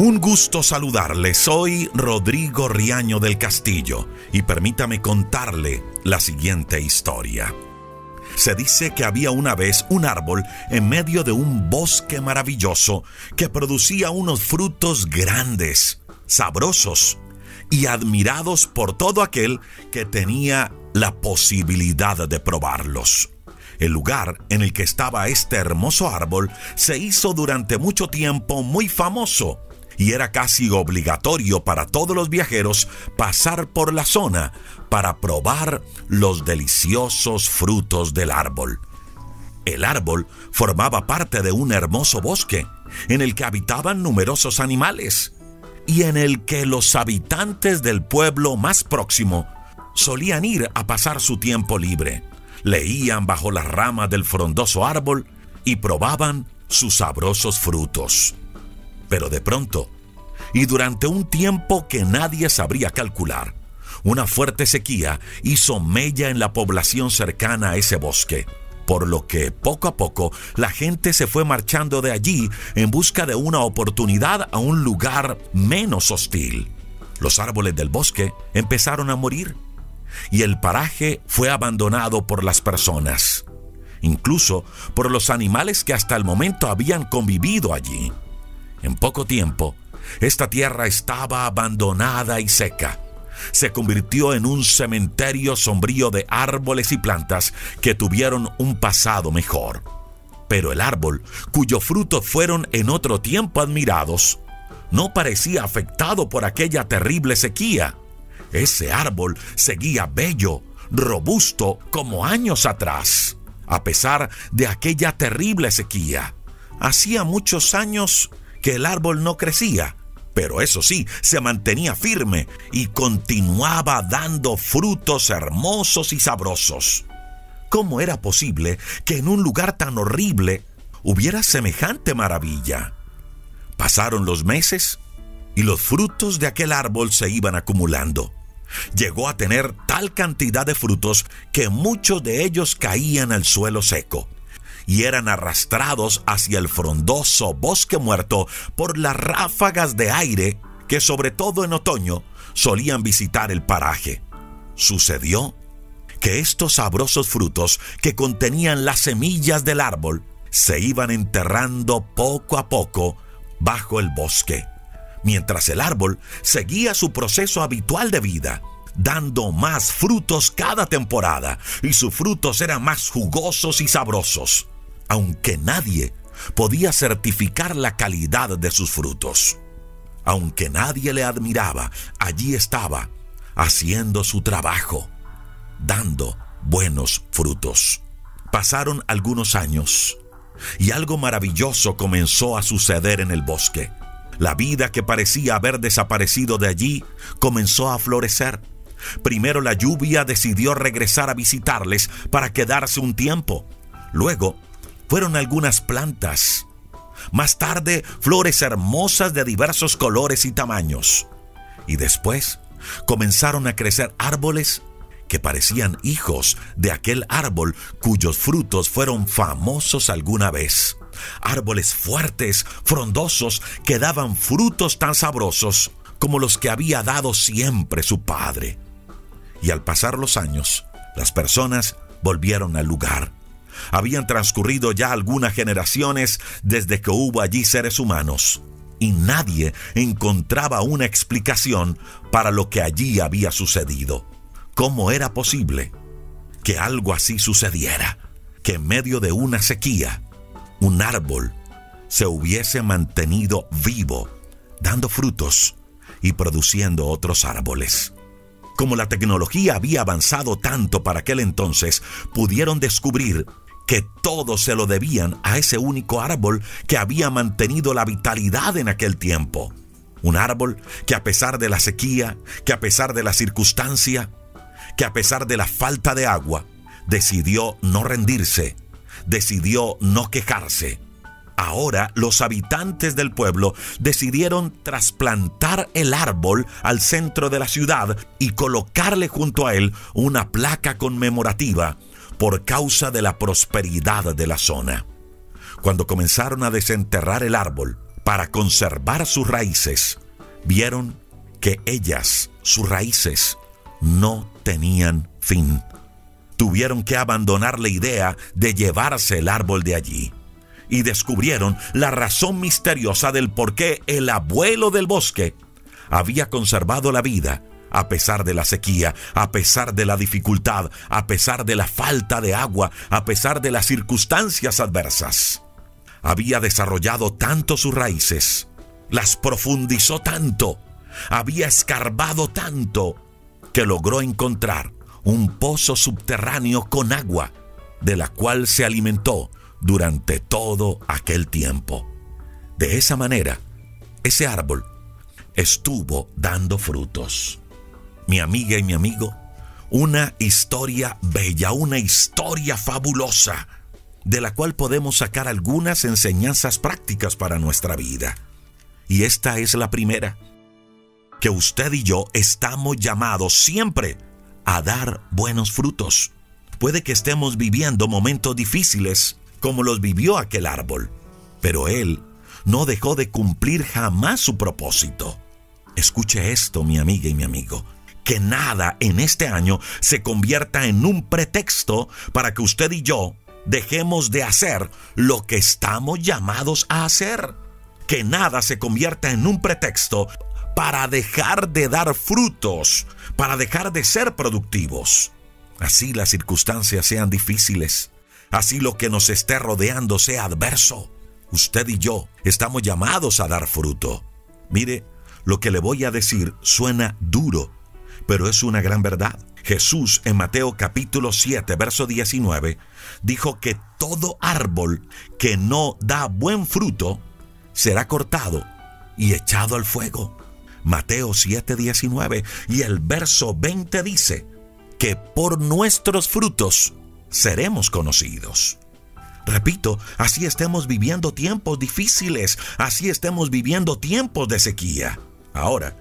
Un gusto saludarle, soy Rodrigo Riaño del Castillo y permítame contarle la siguiente historia. Se dice que había una vez un árbol en medio de un bosque maravilloso que producía unos frutos grandes, sabrosos y admirados por todo aquel que tenía la posibilidad de probarlos. El lugar en el que estaba este hermoso árbol se hizo durante mucho tiempo muy famoso y era casi obligatorio para todos los viajeros pasar por la zona para probar los deliciosos frutos del árbol. El árbol formaba parte de un hermoso bosque en el que habitaban numerosos animales y en el que los habitantes del pueblo más próximo solían ir a pasar su tiempo libre. Leían bajo las ramas del frondoso árbol y probaban sus sabrosos frutos. Pero de pronto, y durante un tiempo que nadie sabría calcular, una fuerte sequía hizo mella en la población cercana a ese bosque, por lo que poco a poco la gente se fue marchando de allí en busca de una oportunidad a un lugar menos hostil. Los árboles del bosque empezaron a morir y el paraje fue abandonado por las personas, incluso por los animales que hasta el momento habían convivido allí. En poco tiempo, esta tierra estaba abandonada y seca. Se convirtió en un cementerio sombrío de árboles y plantas que tuvieron un pasado mejor. Pero el árbol, cuyos frutos fueron en otro tiempo admirados, no parecía afectado por aquella terrible sequía. Ese árbol seguía bello, robusto como años atrás, a pesar de aquella terrible sequía. Hacía muchos años que el árbol no crecía, pero eso sí, se mantenía firme y continuaba dando frutos hermosos y sabrosos. ¿Cómo era posible que en un lugar tan horrible hubiera semejante maravilla? Pasaron los meses y los frutos de aquel árbol se iban acumulando. Llegó a tener tal cantidad de frutos que muchos de ellos caían al suelo seco y eran arrastrados hacia el frondoso bosque muerto por las ráfagas de aire que sobre todo en otoño solían visitar el paraje. Sucedió que estos sabrosos frutos que contenían las semillas del árbol se iban enterrando poco a poco bajo el bosque, mientras el árbol seguía su proceso habitual de vida, dando más frutos cada temporada, y sus frutos eran más jugosos y sabrosos aunque nadie podía certificar la calidad de sus frutos. Aunque nadie le admiraba, allí estaba, haciendo su trabajo, dando buenos frutos. Pasaron algunos años y algo maravilloso comenzó a suceder en el bosque. La vida que parecía haber desaparecido de allí comenzó a florecer. Primero la lluvia decidió regresar a visitarles para quedarse un tiempo. Luego, fueron algunas plantas. Más tarde, flores hermosas de diversos colores y tamaños. Y después, comenzaron a crecer árboles que parecían hijos de aquel árbol cuyos frutos fueron famosos alguna vez. Árboles fuertes, frondosos, que daban frutos tan sabrosos como los que había dado siempre su padre. Y al pasar los años, las personas volvieron al lugar habían transcurrido ya algunas generaciones desde que hubo allí seres humanos y nadie encontraba una explicación para lo que allí había sucedido. ¿Cómo era posible que algo así sucediera? Que en medio de una sequía, un árbol se hubiese mantenido vivo, dando frutos y produciendo otros árboles. Como la tecnología había avanzado tanto para aquel entonces, pudieron descubrir que todo se lo debían a ese único árbol que había mantenido la vitalidad en aquel tiempo. Un árbol que a pesar de la sequía, que a pesar de la circunstancia, que a pesar de la falta de agua, decidió no rendirse, decidió no quejarse. Ahora los habitantes del pueblo decidieron trasplantar el árbol al centro de la ciudad y colocarle junto a él una placa conmemorativa por causa de la prosperidad de la zona. Cuando comenzaron a desenterrar el árbol, para conservar sus raíces, vieron que ellas, sus raíces, no tenían fin. Tuvieron que abandonar la idea de llevarse el árbol de allí y descubrieron la razón misteriosa del por qué el abuelo del bosque había conservado la vida a pesar de la sequía, a pesar de la dificultad, a pesar de la falta de agua, a pesar de las circunstancias adversas. Había desarrollado tanto sus raíces, las profundizó tanto, había escarbado tanto, que logró encontrar un pozo subterráneo con agua, de la cual se alimentó durante todo aquel tiempo. De esa manera, ese árbol estuvo dando frutos. Mi amiga y mi amigo, una historia bella, una historia fabulosa, de la cual podemos sacar algunas enseñanzas prácticas para nuestra vida. Y esta es la primera, que usted y yo estamos llamados siempre a dar buenos frutos. Puede que estemos viviendo momentos difíciles, como los vivió aquel árbol, pero él no dejó de cumplir jamás su propósito. Escuche esto, mi amiga y mi amigo. Que nada en este año se convierta en un pretexto para que usted y yo dejemos de hacer lo que estamos llamados a hacer. Que nada se convierta en un pretexto para dejar de dar frutos, para dejar de ser productivos. Así las circunstancias sean difíciles, así lo que nos esté rodeando sea adverso. Usted y yo estamos llamados a dar fruto. Mire, lo que le voy a decir suena duro, pero es una gran verdad. Jesús en Mateo capítulo 7, verso 19, dijo que todo árbol que no da buen fruto será cortado y echado al fuego. Mateo 7, 19 y el verso 20 dice que por nuestros frutos seremos conocidos. Repito, así estemos viviendo tiempos difíciles, así estemos viviendo tiempos de sequía. Ahora,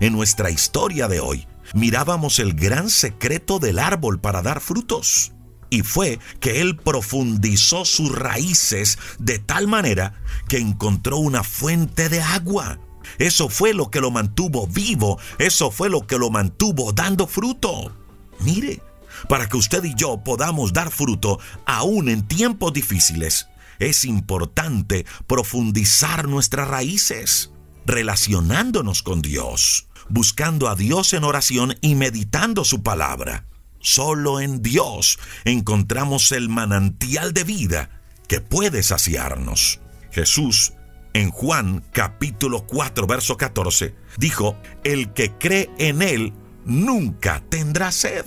en nuestra historia de hoy, mirábamos el gran secreto del árbol para dar frutos. Y fue que él profundizó sus raíces de tal manera que encontró una fuente de agua. Eso fue lo que lo mantuvo vivo, eso fue lo que lo mantuvo dando fruto. Mire, para que usted y yo podamos dar fruto aún en tiempos difíciles, es importante profundizar nuestras raíces, relacionándonos con Dios, buscando a Dios en oración y meditando su palabra. Solo en Dios encontramos el manantial de vida que puede saciarnos. Jesús, en Juan capítulo 4, verso 14, dijo, El que cree en Él nunca tendrá sed.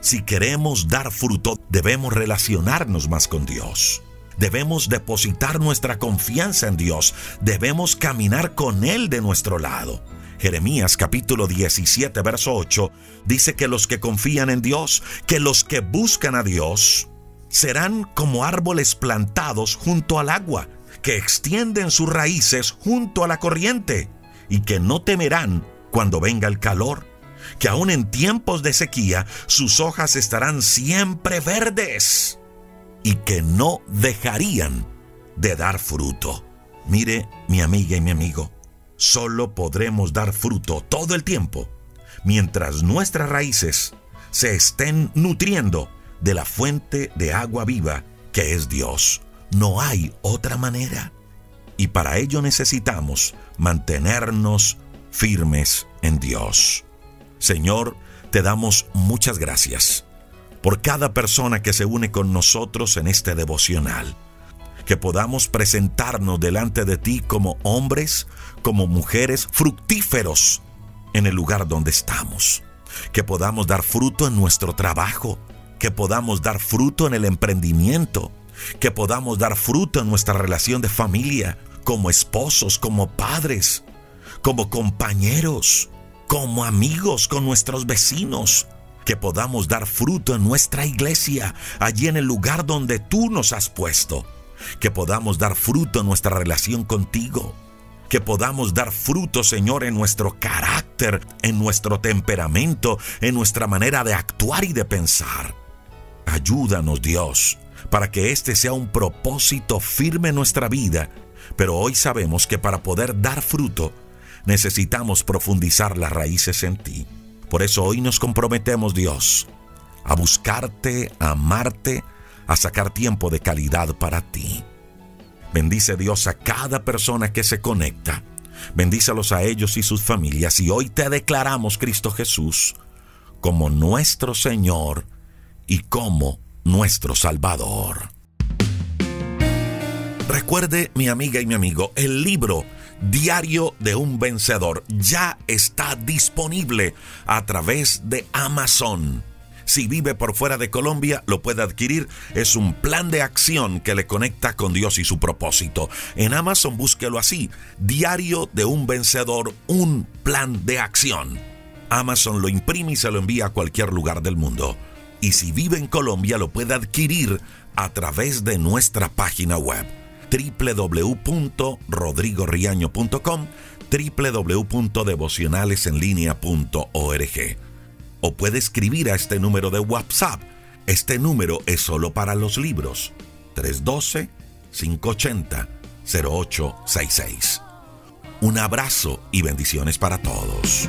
Si queremos dar fruto, debemos relacionarnos más con Dios. Debemos depositar nuestra confianza en Dios. Debemos caminar con Él de nuestro lado. Jeremías capítulo 17, verso 8, dice que los que confían en Dios, que los que buscan a Dios, serán como árboles plantados junto al agua, que extienden sus raíces junto a la corriente, y que no temerán cuando venga el calor que aun en tiempos de sequía sus hojas estarán siempre verdes y que no dejarían de dar fruto. Mire, mi amiga y mi amigo, solo podremos dar fruto todo el tiempo mientras nuestras raíces se estén nutriendo de la fuente de agua viva que es Dios. No hay otra manera. Y para ello necesitamos mantenernos firmes en Dios. Señor, te damos muchas gracias por cada persona que se une con nosotros en este devocional. Que podamos presentarnos delante de ti como hombres, como mujeres fructíferos en el lugar donde estamos. Que podamos dar fruto en nuestro trabajo. Que podamos dar fruto en el emprendimiento. Que podamos dar fruto en nuestra relación de familia, como esposos, como padres, como compañeros como amigos con nuestros vecinos, que podamos dar fruto en nuestra iglesia, allí en el lugar donde tú nos has puesto, que podamos dar fruto en nuestra relación contigo, que podamos dar fruto, Señor, en nuestro carácter, en nuestro temperamento, en nuestra manera de actuar y de pensar. Ayúdanos, Dios, para que este sea un propósito firme en nuestra vida. Pero hoy sabemos que para poder dar fruto, necesitamos profundizar las raíces en ti. Por eso hoy nos comprometemos, Dios, a buscarte, a amarte, a sacar tiempo de calidad para ti. Bendice Dios a cada persona que se conecta. Bendícelos a ellos y sus familias. Y hoy te declaramos, Cristo Jesús, como nuestro Señor y como nuestro Salvador. Recuerde, mi amiga y mi amigo, el libro Diario de un Vencedor ya está disponible a través de Amazon. Si vive por fuera de Colombia, lo puede adquirir. Es un plan de acción que le conecta con Dios y su propósito. En Amazon búsquelo así. Diario de un vencedor, un plan de acción. Amazon lo imprime y se lo envía a cualquier lugar del mundo. Y si vive en Colombia, lo puede adquirir a través de nuestra página web www.rodrigoriaño.com www.devocionalesenlinea.org o puede escribir a este número de WhatsApp. Este número es solo para los libros. 312-580-0866. Un abrazo y bendiciones para todos.